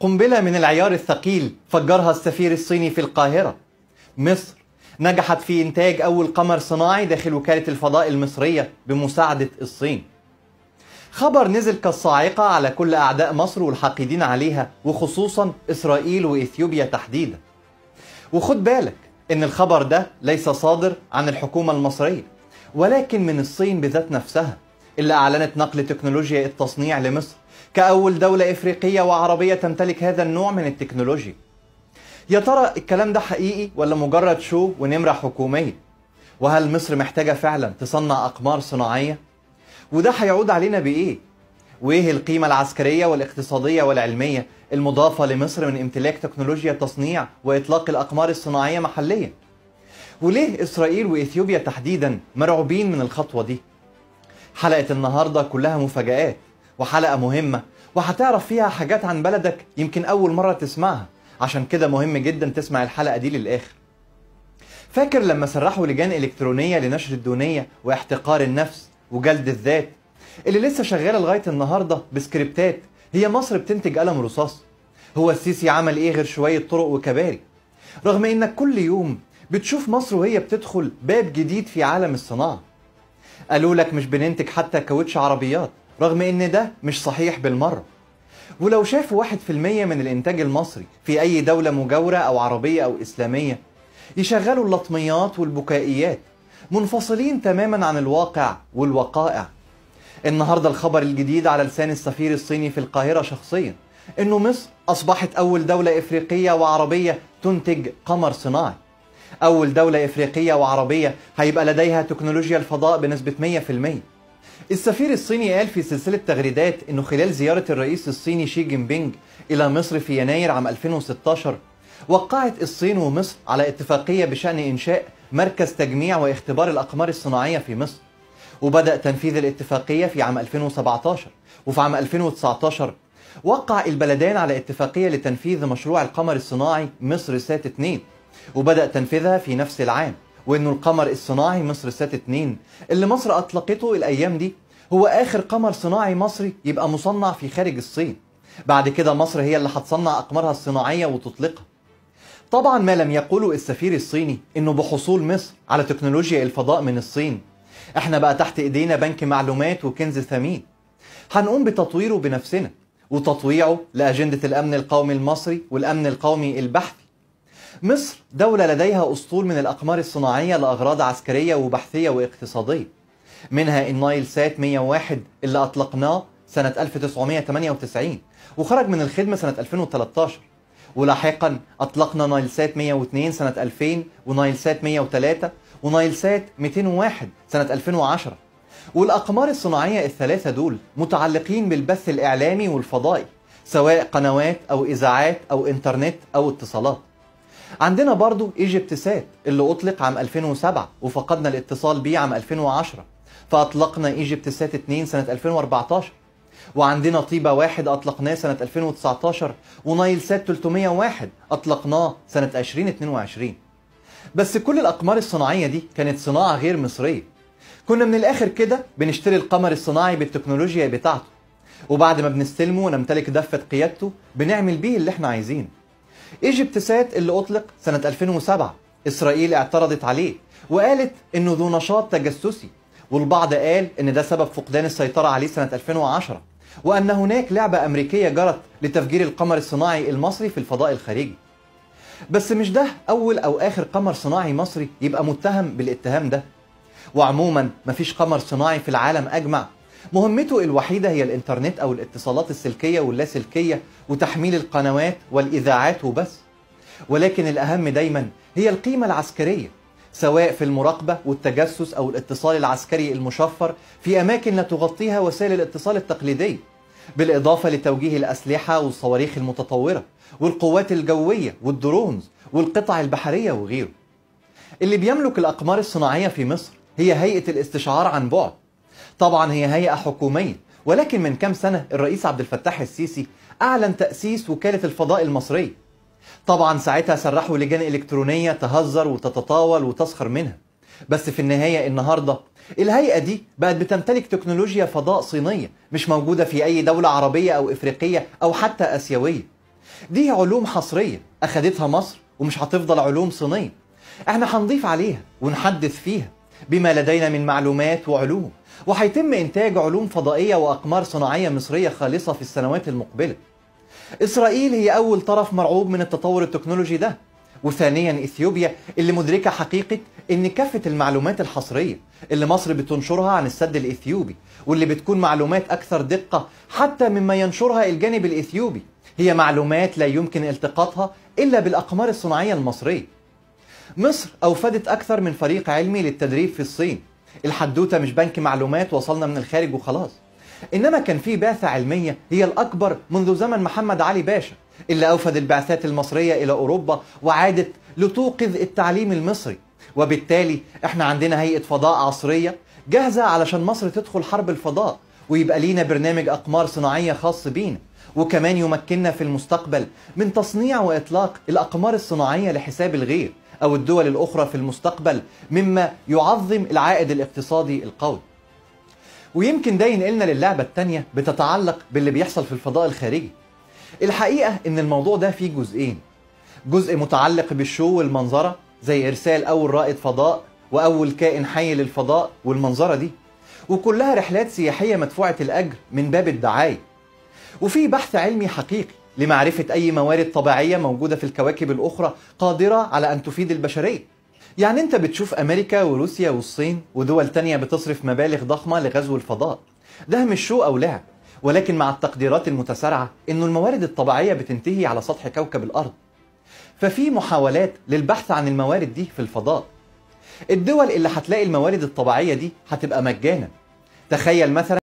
قنبلة من العيار الثقيل فجرها السفير الصيني في القاهرة. مصر نجحت في إنتاج أول قمر صناعي داخل وكالة الفضاء المصرية بمساعدة الصين. خبر نزل كالصاعقة على كل أعداء مصر والحاقدين عليها وخصوصا إسرائيل وإثيوبيا تحديدا. وخد بالك إن الخبر ده ليس صادر عن الحكومة المصرية ولكن من الصين بذات نفسها اللي أعلنت نقل تكنولوجيا التصنيع لمصر. كأول دولة إفريقية وعربية تمتلك هذا النوع من التكنولوجيا يا ترى الكلام ده حقيقي ولا مجرد شو ونمرة حكومية؟ وهل مصر محتاجة فعلا تصنع أقمار صناعية؟ وده هيعود علينا بإيه؟ وإيه القيمة العسكرية والاقتصادية والعلمية المضافة لمصر من امتلاك تكنولوجيا تصنيع وإطلاق الأقمار الصناعية محليا؟ وليه إسرائيل وإثيوبيا تحديدا مرعوبين من الخطوة دي؟ حلقة النهاردة كلها مفاجآت. وحلقة مهمة. وهتعرف فيها حاجات عن بلدك يمكن أول مرة تسمعها. عشان كده مهم جدا تسمع الحلقة دي للآخر. فاكر لما سرحوا لجان إلكترونية لنشر الدونية واحتقار النفس وجلد الذات؟ اللي لسه شغالة لغاية النهاردة بسكريبتات. هي مصر بتنتج قلم رصاص. هو السيسي عمل إيه غير شوية طرق وكباري؟ رغم إنك كل يوم بتشوف مصر وهي بتدخل باب جديد في عالم الصناعة. قالوا لك مش بننتج حتى كاوتش عربيات. رغم إن ده مش صحيح بالمرة. ولو شافوا واحد في المية من الإنتاج المصري في أي دولة مجاورة أو عربية أو إسلامية يشغلوا اللطميات والبكائيات منفصلين تماما عن الواقع والوقائع. النهارده الخبر الجديد على لسان السفير الصيني في القاهرة شخصيا إنه مصر أصبحت أول دولة إفريقية وعربية تنتج قمر صناعي. أول دولة إفريقية وعربية هيبقى لديها تكنولوجيا الفضاء بنسبة 100% السفير الصيني قال في سلسلة تغريدات إنه خلال زيارة الرئيس الصيني شي جين بينج إلى مصر في يناير عام 2016 وقعت الصين ومصر على اتفاقية بشأن إنشاء مركز تجميع واختبار الأقمار الصناعية في مصر. وبدأ تنفيذ الاتفاقية في عام 2017 وفي عام 2019 وقع البلدان على اتفاقية لتنفيذ مشروع القمر الصناعي مصر سات 2 وبدأ تنفيذها في نفس العام. وإنه القمر الصناعي مصر سات 2 اللي مصر أطلقته الأيام دي هو آخر قمر صناعي مصري يبقى مصنع في خارج الصين. بعد كده مصر هي اللي هتصنع أقمارها الصناعية وتطلقها. طبعا ما لم يقوله السفير الصيني إنه بحصول مصر على تكنولوجيا الفضاء من الصين. إحنا بقى تحت إيدينا بنك معلومات وكنز ثمين. هنقوم بتطويره بنفسنا وتطويعه لأجندة الأمن القومي المصري والأمن القومي البحثي. مصر دولة لديها أسطول من الأقمار الصناعية لأغراض عسكرية وبحثية واقتصادية. منها النايل سات 101 اللي أطلقناه سنة 1998 وخرج من الخدمة سنة 2013 ولاحقا أطلقنا نايل سات 102 سنة 2000 ونايل سات 103 ونايل سات 201 سنة 2010 والأقمار الصناعية الثلاثة دول متعلقين بالبث الإعلامي والفضائي سواء قنوات أو إذاعات أو إنترنت أو اتصالات. عندنا برضو EgyptSat اللي أطلق عام 2007 وفقدنا الاتصال بيه عام 2010 فأطلقنا EgyptSat 2 سنة 2014 وعندنا طيبة واحد أطلقناه سنة 2019 ونايل سات 301 أطلقناه سنة 2022 بس كل الأقمار الصناعية دي كانت صناعة غير مصرية. كنا من الآخر كده بنشتري القمر الصناعي بالتكنولوجيا بتاعته وبعد ما بنستلمه ونمتلك دفة قيادته بنعمل بيه اللي إحنا عايزينه. إيجيبت سات اللي أطلق سنة 2007 إسرائيل اعترضت عليه وقالت إنه ذو نشاط تجسسي. والبعض قال إن ده سبب فقدان السيطرة عليه سنة 2010 وأن هناك لعبة أمريكية جرت لتفجير القمر الصناعي المصري في الفضاء الخارجي. بس مش ده أول أو آخر قمر صناعي مصري يبقى متهم بالاتهام ده. وعموما مفيش قمر صناعي في العالم أجمع مهمته الوحيدة هي الإنترنت أو الاتصالات السلكية واللاسلكية وتحميل القنوات والإذاعات وبس. ولكن الأهم دايما هي القيمة العسكرية سواء في المراقبة والتجسس أو الاتصال العسكري المشفر في أماكن لا تغطيها وسائل الاتصال التقليدية بالإضافة لتوجيه الأسلحة والصواريخ المتطورة والقوات الجوية والدرونز والقطع البحرية وغيره. اللي بيملك الأقمار الصناعية في مصر هي هيئة الاستشعار عن بعد طبعا هي هيئة حكومية. ولكن من كام سنة الرئيس عبد الفتاح السيسي أعلن تأسيس وكالة الفضاء المصرية. طبعا ساعتها سرحوا لجان إلكترونية تهزر وتتطاول وتسخر منها. بس في النهاية النهاردة الهيئة دي بقت بتمتلك تكنولوجيا فضاء صينية مش موجودة في أي دولة عربية أو إفريقية أو حتى آسيوية. دي علوم حصرية أخدتها مصر ومش هتفضل علوم صينية. إحنا هنضيف عليها ونحدث فيها بما لدينا من معلومات وعلوم. وهيتم إنتاج علوم فضائية وأقمار صناعية مصرية خالصة في السنوات المقبلة. إسرائيل هي أول طرف مرعوب من التطور التكنولوجي ده. وثانيا إثيوبيا اللي مدركة حقيقة إن كافة المعلومات الحصرية اللي مصر بتنشرها عن السد الإثيوبي واللي بتكون معلومات أكثر دقة حتى مما ينشرها الجانب الإثيوبي هي معلومات لا يمكن التقاطها إلا بالأقمار الصناعية المصرية. مصر أوفدت أكثر من فريق علمي للتدريب في الصين الحدوتة مش بنك معلومات وصلنا من الخارج وخلاص. إنما كان في بعثة علمية هي الأكبر منذ زمن محمد علي باشا اللي أوفد البعثات المصرية إلى أوروبا وعادت لتوقظ التعليم المصري. وبالتالي إحنا عندنا هيئة فضاء عصرية جاهزة علشان مصر تدخل حرب الفضاء ويبقى لينا برنامج أقمار صناعية خاص بينا. وكمان يمكننا في المستقبل من تصنيع وإطلاق الأقمار الصناعية لحساب الغير أو الدول الأخرى في المستقبل مما يعظم العائد الاقتصادي القوي. ويمكن ده ينقلنا للعبة التانية بتتعلق باللي بيحصل في الفضاء الخارجي. الحقيقة إن الموضوع ده فيه جزئين. جزء متعلق بالشو والمنظرة زي إرسال أول رائد فضاء وأول كائن حي للفضاء والمنظرة دي. وكلها رحلات سياحية مدفوعة الأجر من باب الدعاية. وفي بحث علمي حقيقي لمعرفة أي موارد طبيعية موجودة في الكواكب الأخرى قادرة على أن تفيد البشرية. يعني أنت بتشوف أمريكا وروسيا والصين ودول تانية بتصرف مبالغ ضخمة لغزو الفضاء. ده مش شو أو لعب ولكن مع التقديرات المتسارعة إنه الموارد الطبيعية بتنتهي على سطح كوكب الأرض. ففي محاولات للبحث عن الموارد دي في الفضاء. الدول اللي هتلاقي الموارد الطبيعية دي هتبقى مجانا. تخيل مثلا